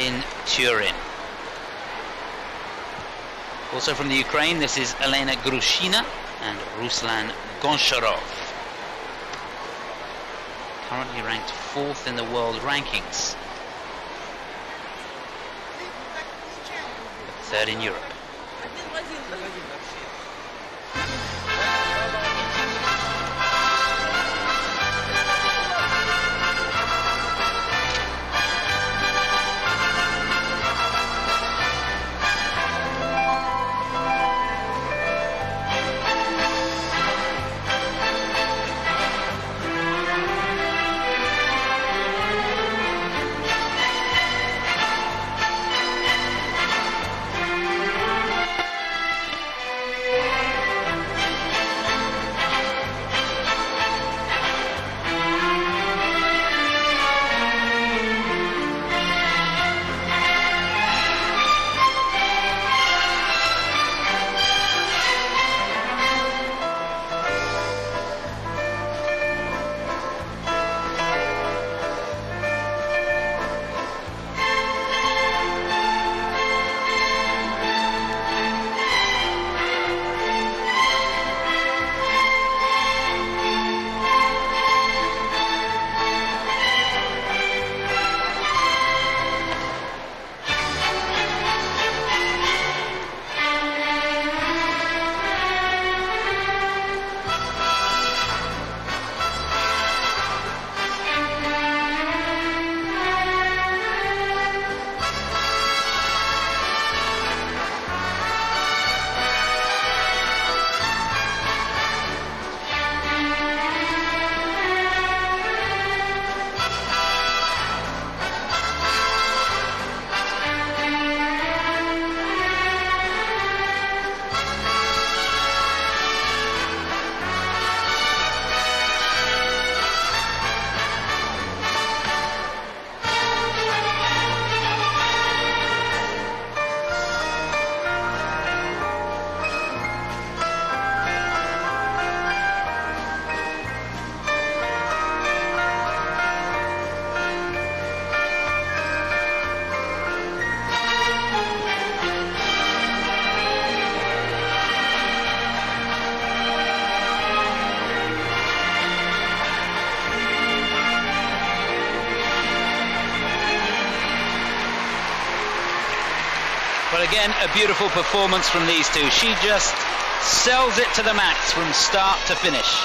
in Turin. Also from the Ukraine, this is Elena Grushina and Ruslan Goncharov. Currently ranked fourth in the world rankings. Third in Europe. But again, a beautiful performance from these two. She just sells it to the max from start to finish.